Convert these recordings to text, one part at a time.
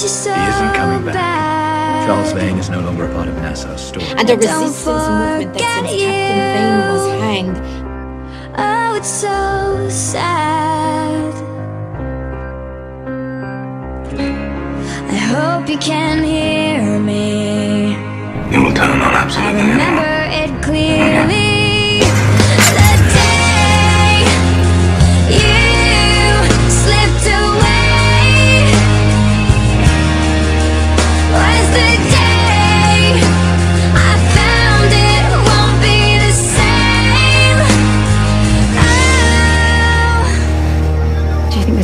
you so He isn't coming back. bad. Charles Vane is no longer a part of Nassau's story. And a resistance movement that forget since Captain Vane was hanged Oh, it's so sad. I hope you can hear me.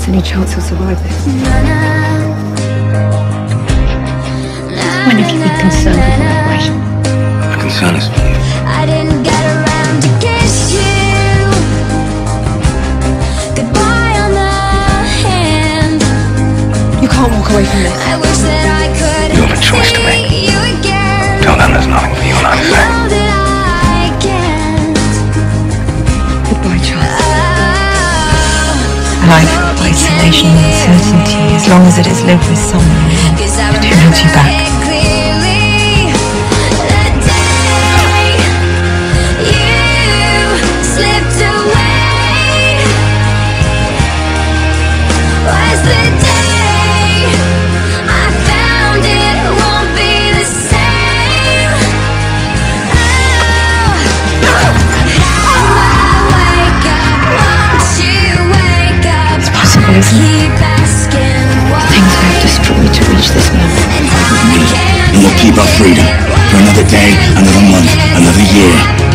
There's any chance he'll survive this? na, na. When have you been concerned with my operation? My concern is for you. I didn't get around to kiss you. Goodbye on the hand. You can't walk away from this I wish that I could You have a choice to make. you again. Tell them there's nothing for you and I'm saying. Know Isolation and uncertainty, as long as it is lived with someone, keep our freedom for another day, another month, another year.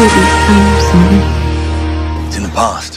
Sorry. It's in the past.